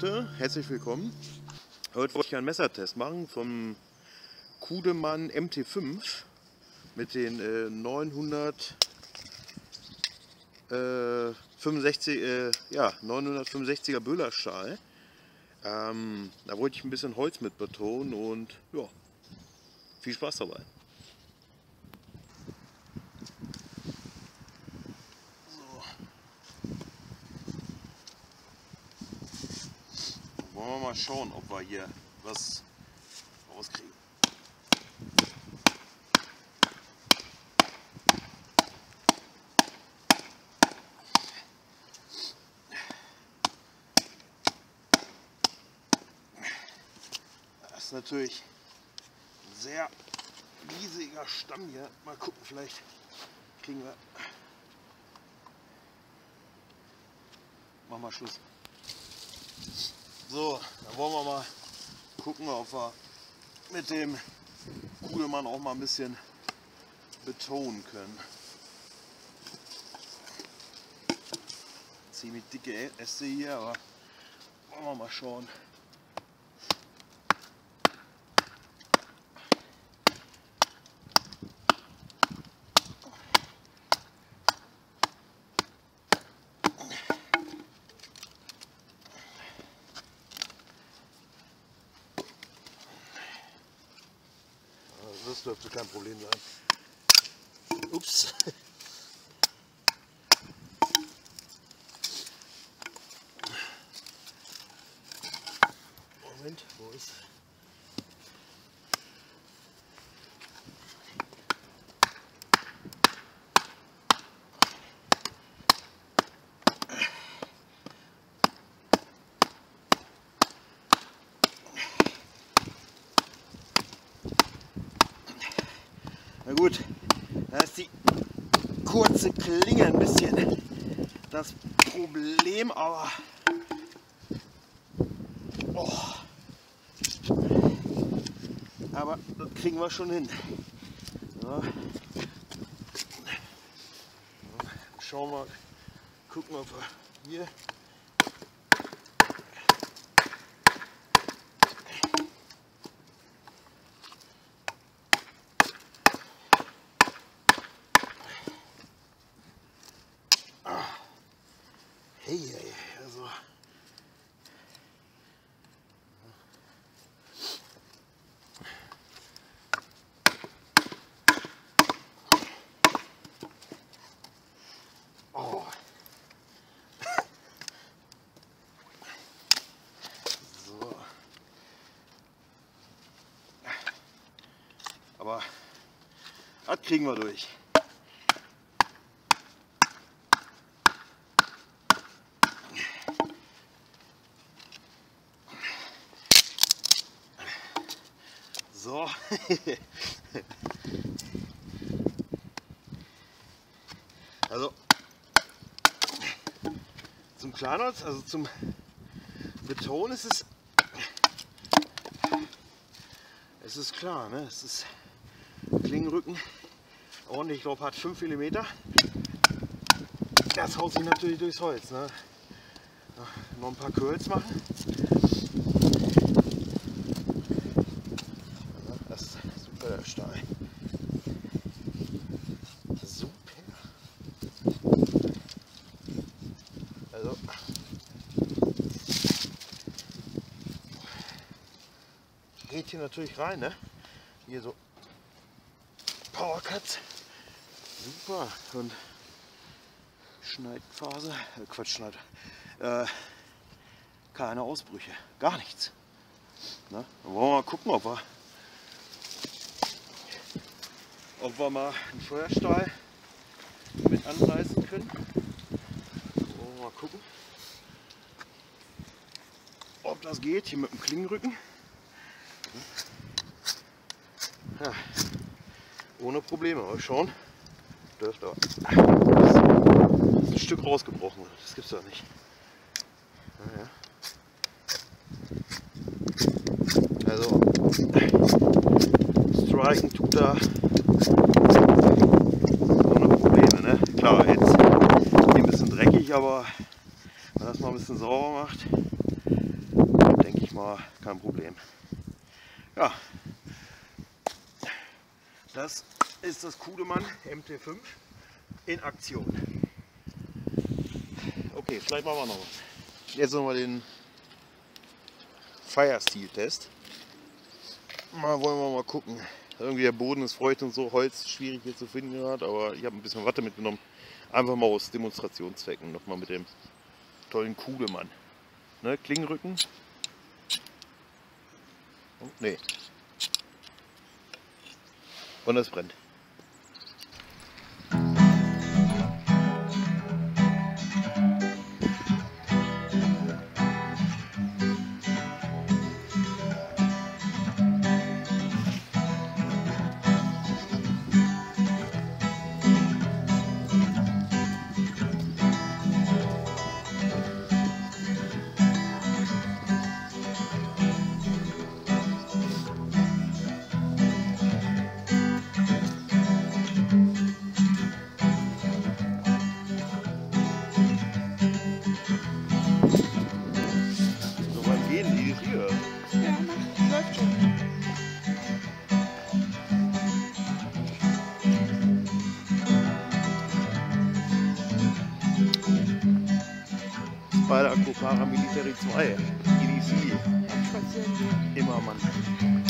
Leute, herzlich willkommen. Heute wollte ich einen Messertest machen vom Kudemann MT5 mit den äh, 965, äh, ja, 965er Böhlerstahl. Ähm, da wollte ich ein bisschen Holz mit betonen und ja, viel Spaß dabei. Wollen wir mal schauen, ob wir hier was rauskriegen. Das ist natürlich ein sehr riesiger Stamm hier. Mal gucken, vielleicht kriegen wir. Machen wir Schluss. So, dann wollen wir mal gucken, ob wir mit dem Kugelmann auch mal ein bisschen betonen können. Ziemlich dicke Äste hier, aber wollen wir mal schauen. Also das dürfte kein Problem sein. Ups. Na gut, da ist die kurze Klinge ein bisschen das Problem, aber oh. aber das kriegen wir schon hin. Ja. Schauen wir, gucken, wir hier Hey, also. Oh. So. Aber das kriegen wir durch. So. also zum Klarnholz, also zum Beton ist es es ist klar, ne? Es ist Klingenrücken ordentlich, ich glaube hat 5 mm. Das haut sich natürlich durchs Holz. Ne? Noch ein paar Curls machen. Das ist Stahl. Super. Also. Geht hier natürlich rein, ne? Hier so Power Cuts. Super. Und Schneidphase. Äh, Quatsch, Schneid. Äh, keine Ausbrüche. Gar nichts. Ne? Dann wollen wir mal gucken, ob wir ob wir mal einen Feuerstahl mit anreißen können. Wir mal gucken, ob das geht hier mit dem Klingenrücken. Ja, ohne Probleme, aber schon dürfte aber ein Stück rausgebrochen. Das gibt's doch nicht. Naja. Also striken tut da ohne Probleme. Ne? Klar, jetzt ist ein bisschen dreckig, aber wenn das mal ein bisschen sauber macht, das war kein Problem. Ja, das ist das Kudemann MT5 in Aktion. Okay, vielleicht machen wir noch was. Jetzt nochmal den Firesteel-Test. Mal wollen wir mal gucken. Irgendwie der Boden ist feucht und so, Holz schwierig hier zu finden gerade, aber ich habe ein bisschen Watte mitgenommen. Einfach mal aus Demonstrationszwecken nochmal mit dem tollen Kugelmann. Ne, Klingenrücken. Oh, nee. Und es brennt. Hier. Ja, mach. Läuft schon. Spider Aquapara Military 2. EDC. Spazieren gehen. Immer Mann.